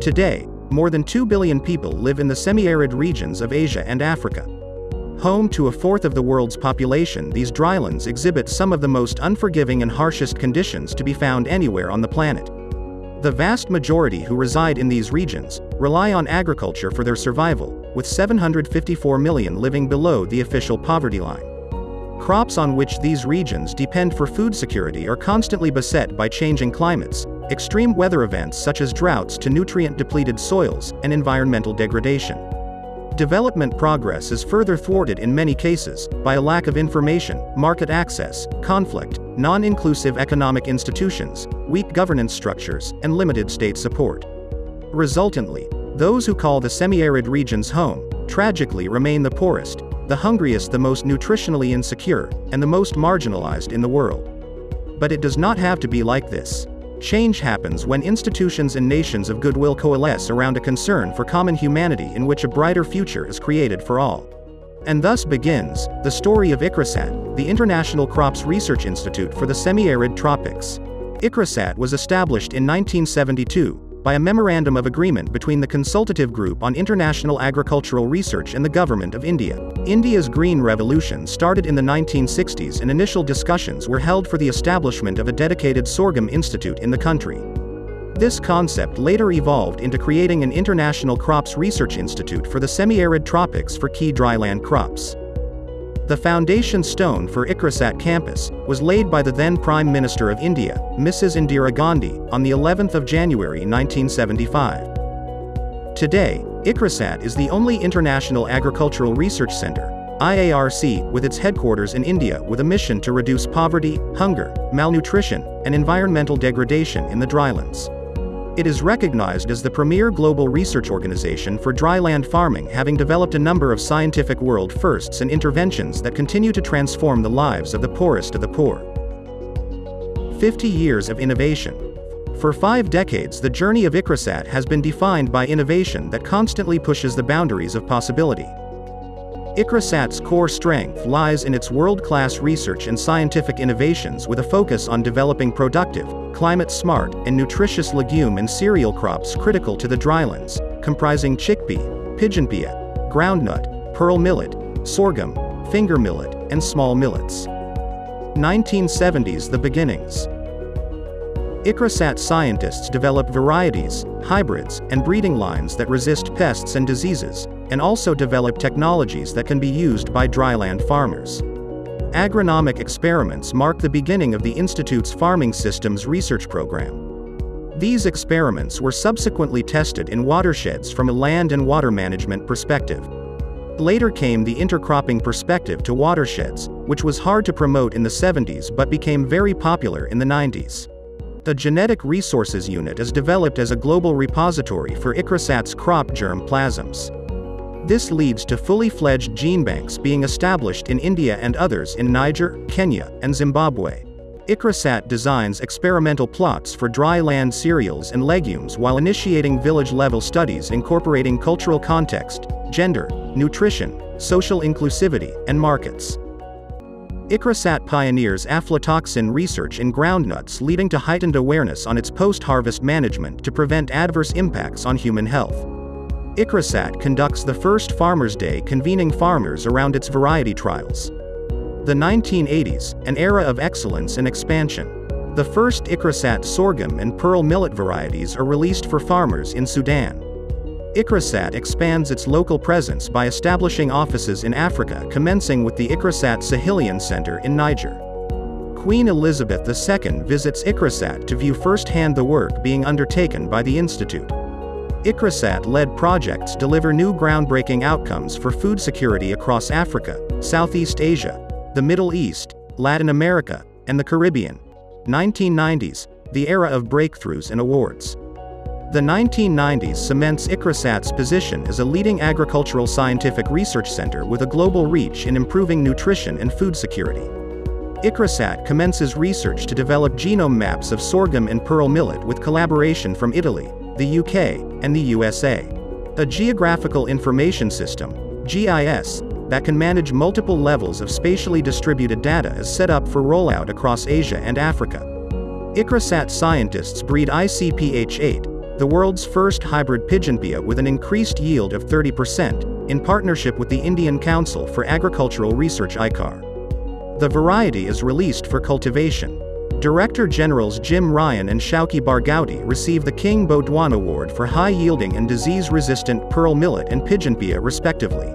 Today, more than 2 billion people live in the semi-arid regions of Asia and Africa. Home to a fourth of the world's population, these drylands exhibit some of the most unforgiving and harshest conditions to be found anywhere on the planet. The vast majority who reside in these regions rely on agriculture for their survival, with 754 million living below the official poverty line. Crops on which these regions depend for food security are constantly beset by changing climates, extreme weather events such as droughts to nutrient-depleted soils, and environmental degradation. Development progress is further thwarted in many cases by a lack of information, market access, conflict, non-inclusive economic institutions, weak governance structures, and limited state support. Resultantly, those who call the semi-arid regions home, tragically remain the poorest, the hungriest the most nutritionally insecure, and the most marginalized in the world. But it does not have to be like this. Change happens when institutions and nations of goodwill coalesce around a concern for common humanity in which a brighter future is created for all. And thus begins the story of ICRISAT, the International Crops Research Institute for the Semi-Arid Tropics. ICRISAT was established in 1972 by a memorandum of agreement between the Consultative Group on International Agricultural Research and the Government of India. India's Green Revolution started in the 1960s and initial discussions were held for the establishment of a dedicated sorghum institute in the country. This concept later evolved into creating an International Crops Research Institute for the semi-arid tropics for key dryland crops. The foundation stone for ICRISAT campus was laid by the then Prime Minister of India, Mrs. Indira Gandhi, on the 11th of January 1975. Today, ICRISAT is the only international agricultural research center, IARC, with its headquarters in India with a mission to reduce poverty, hunger, malnutrition, and environmental degradation in the drylands. It is recognized as the premier global research organization for dryland farming having developed a number of scientific world firsts and interventions that continue to transform the lives of the poorest of the poor. 50 years of innovation. For five decades the journey of ICRISAT has been defined by innovation that constantly pushes the boundaries of possibility. ICRISAT's core strength lies in its world-class research and scientific innovations with a focus on developing productive, climate-smart, and nutritious legume and cereal crops critical to the drylands, comprising chickpea, pigeonpea, groundnut, pearl millet, sorghum, finger millet, and small millets. 1970s The beginnings. ICRISAT scientists develop varieties, hybrids, and breeding lines that resist pests and diseases, and also develop technologies that can be used by dryland farmers. Agronomic experiments mark the beginning of the Institute's farming systems research program. These experiments were subsequently tested in watersheds from a land and water management perspective. Later came the intercropping perspective to watersheds, which was hard to promote in the 70s but became very popular in the 90s. The Genetic Resources Unit is developed as a global repository for ICRISAT's crop germ plasms. This leads to fully fledged gene banks being established in India and others in Niger, Kenya, and Zimbabwe. ICRISAT designs experimental plots for dry land cereals and legumes while initiating village-level studies incorporating cultural context, gender, nutrition, social inclusivity, and markets. ICRISAT pioneers aflatoxin research in groundnuts leading to heightened awareness on its post-harvest management to prevent adverse impacts on human health. ICRISAT conducts the first Farmers' Day convening farmers around its variety trials. The 1980s, an era of excellence and expansion. The first ICRISAT sorghum and pearl millet varieties are released for farmers in Sudan. ICRISAT expands its local presence by establishing offices in Africa commencing with the ICRISAT Sahelian Center in Niger. Queen Elizabeth II visits ICRISAT to view firsthand the work being undertaken by the Institute. ICRISAT-led projects deliver new groundbreaking outcomes for food security across Africa, Southeast Asia, the Middle East, Latin America, and the Caribbean. 1990s, the era of breakthroughs and awards. The 1990s cements ICRISAT's position as a leading agricultural scientific research center with a global reach in improving nutrition and food security. ICRISAT commences research to develop genome maps of sorghum and pearl millet with collaboration from Italy, the UK, and the USA. A geographical information system, GIS, that can manage multiple levels of spatially distributed data is set up for rollout across Asia and Africa. ICRISAT scientists breed ICPH8, the world's first hybrid pigeon pea with an increased yield of 30%, in partnership with the Indian Council for Agricultural Research ICAR. The variety is released for cultivation. Director Generals Jim Ryan and Shauki Barghouti received the King Baudouin Award for high-yielding and disease-resistant pearl millet and pigeon pea respectively.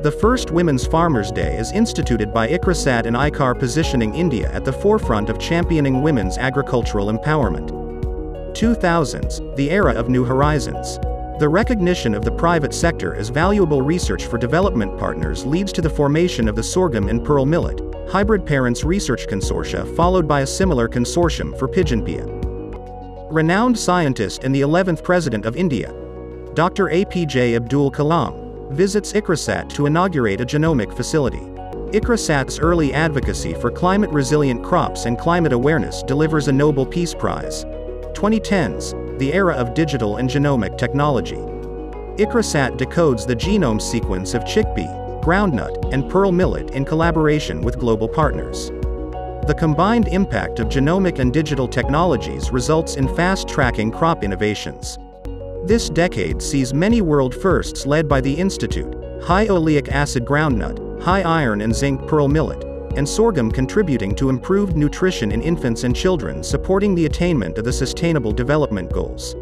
The first Women's Farmers' Day is instituted by ICRISAT and ICAR positioning India at the forefront of championing women's agricultural empowerment. 2000s, the era of new horizons. The recognition of the private sector as valuable research for development partners leads to the formation of the sorghum and pearl millet, hybrid parents research consortia followed by a similar consortium for pigeon pea. Renowned scientist and the 11th President of India, Dr. APJ Abdul Kalam, visits ICRISAT to inaugurate a genomic facility. ICRISAT's early advocacy for climate-resilient crops and climate awareness delivers a Nobel Peace Prize. 2010s, the era of digital and genomic technology. ICRISAT decodes the genome sequence of chickpea, groundnut, and pearl millet in collaboration with global partners. The combined impact of genomic and digital technologies results in fast-tracking crop innovations. This decade sees many world firsts led by the Institute, high oleic acid groundnut, high iron and zinc pearl millet, and sorghum contributing to improved nutrition in infants and children supporting the attainment of the Sustainable Development Goals.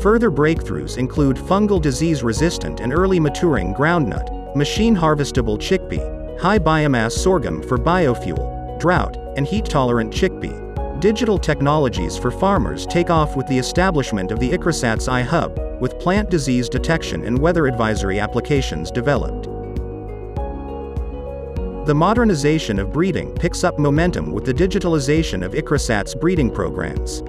Further breakthroughs include fungal disease-resistant and early maturing groundnut, machine-harvestable chickpea, high biomass sorghum for biofuel, drought, and heat-tolerant chickpea. Digital technologies for farmers take off with the establishment of the ICRISAT's iHub, with plant disease detection and weather advisory applications developed. The modernization of breeding picks up momentum with the digitalization of ICRISAT's breeding programs.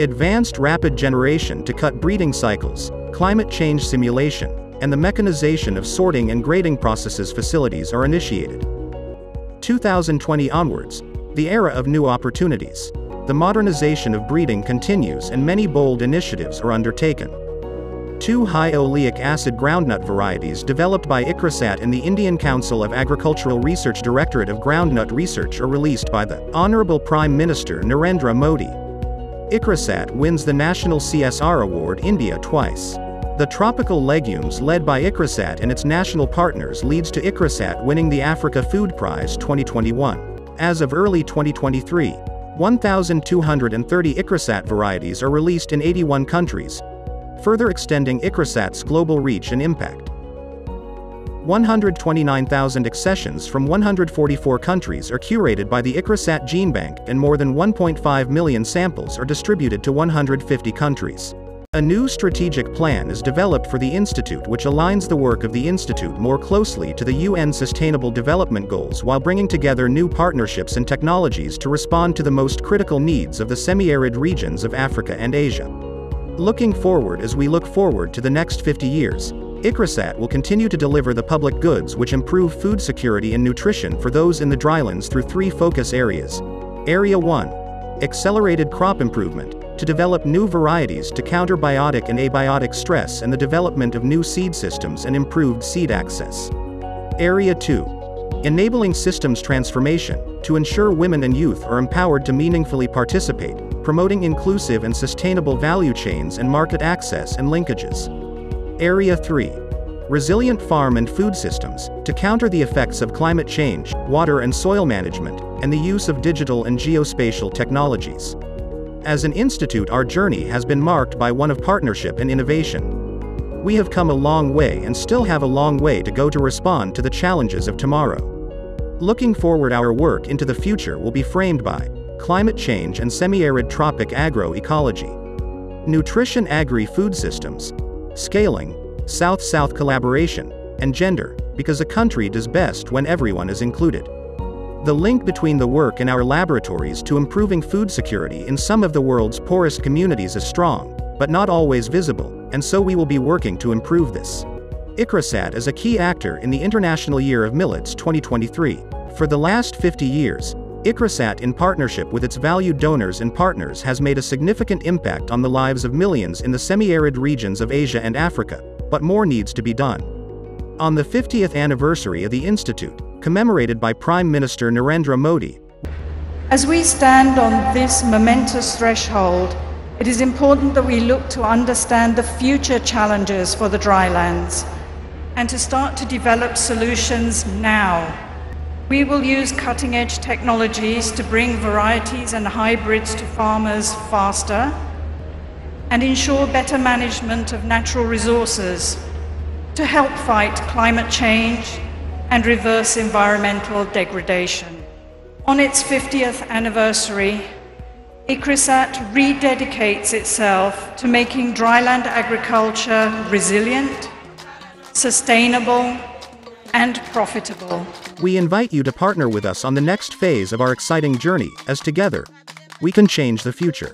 Advanced rapid generation to cut breeding cycles, climate change simulation, and the mechanization of sorting and grading processes facilities are initiated. 2020 onwards, the era of new opportunities. The modernization of breeding continues and many bold initiatives are undertaken. Two high oleic acid groundnut varieties developed by ICRISAT and the Indian Council of Agricultural Research Directorate of Groundnut Research are released by the Honorable Prime Minister Narendra Modi. ICRISAT wins the National CSR Award India twice. The tropical legumes led by ICRISAT and its national partners leads to ICRISAT winning the Africa Food Prize 2021. As of early 2023, 1,230 ICRISAT varieties are released in 81 countries, further extending ICRISAT's global reach and impact. 129,000 accessions from 144 countries are curated by the ICRISAT Gene Bank, and more than 1.5 million samples are distributed to 150 countries. A new strategic plan is developed for the Institute which aligns the work of the Institute more closely to the UN Sustainable Development Goals while bringing together new partnerships and technologies to respond to the most critical needs of the semi-arid regions of Africa and Asia. Looking forward as we look forward to the next 50 years, ICRISAT will continue to deliver the public goods which improve food security and nutrition for those in the drylands through three focus areas. Area 1. Accelerated crop improvement, to develop new varieties to counter biotic and abiotic stress and the development of new seed systems and improved seed access. Area 2. Enabling systems transformation, to ensure women and youth are empowered to meaningfully participate, promoting inclusive and sustainable value chains and market access and linkages. Area 3. Resilient farm and food systems, to counter the effects of climate change, water and soil management, and the use of digital and geospatial technologies. As an institute our journey has been marked by one of partnership and innovation. We have come a long way and still have a long way to go to respond to the challenges of tomorrow. Looking forward our work into the future will be framed by climate change and semi-arid tropic agroecology, nutrition agri-food systems, scaling, South-South collaboration, and gender, because a country does best when everyone is included. The link between the work in our laboratories to improving food security in some of the world's poorest communities is strong, but not always visible, and so we will be working to improve this. ICRISAT is a key actor in the International Year of Millets 2023. For the last 50 years, ICRISAT in partnership with its valued donors and partners has made a significant impact on the lives of millions in the semi-arid regions of Asia and Africa, but more needs to be done. On the 50th anniversary of the Institute, commemorated by Prime Minister Narendra Modi. As we stand on this momentous threshold, It is important that we look to understand the future challenges for the drylands and to start to develop solutions now. We will use cutting edge technologies to bring varieties and hybrids to farmers faster and ensure better management of natural resources to help fight climate change and reverse environmental degradation. On its 50th anniversary, ICRISAT rededicates itself to making dryland agriculture resilient, sustainable, and profitable. We invite you to partner with us on the next phase of our exciting journey, as together, we can change the future.